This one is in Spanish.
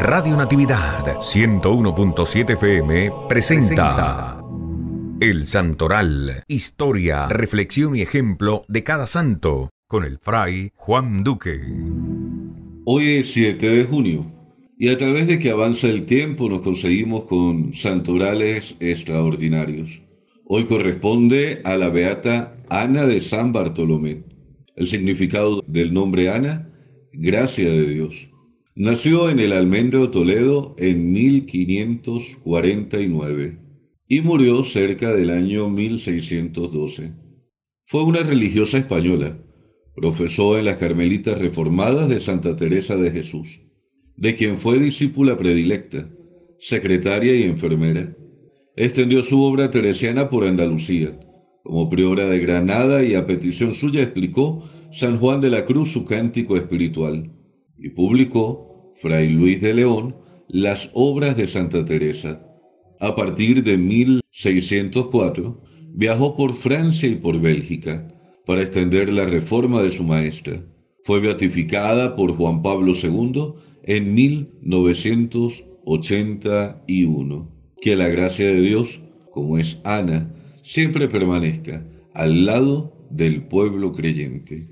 Radio Natividad 101.7 FM presenta El Santoral, historia, reflexión y ejemplo de cada santo con el fray Juan Duque. Hoy es 7 de junio y a través de que avanza el tiempo nos conseguimos con santorales extraordinarios. Hoy corresponde a la beata Ana de San Bartolomé. El significado del nombre Ana, gracia de Dios. Nació en el Almendro Toledo en 1549 y murió cerca del año 1612. Fue una religiosa española. Profesó en las Carmelitas Reformadas de Santa Teresa de Jesús, de quien fue discípula predilecta, secretaria y enfermera. Extendió su obra teresiana por Andalucía. Como priora de Granada y a petición suya explicó San Juan de la Cruz su cántico espiritual y publicó Fray Luis de León las obras de Santa Teresa. A partir de 1604 viajó por Francia y por Bélgica para extender la reforma de su maestra. Fue beatificada por Juan Pablo II en 1981. Que la gracia de Dios, como es Ana, siempre permanezca al lado del pueblo creyente.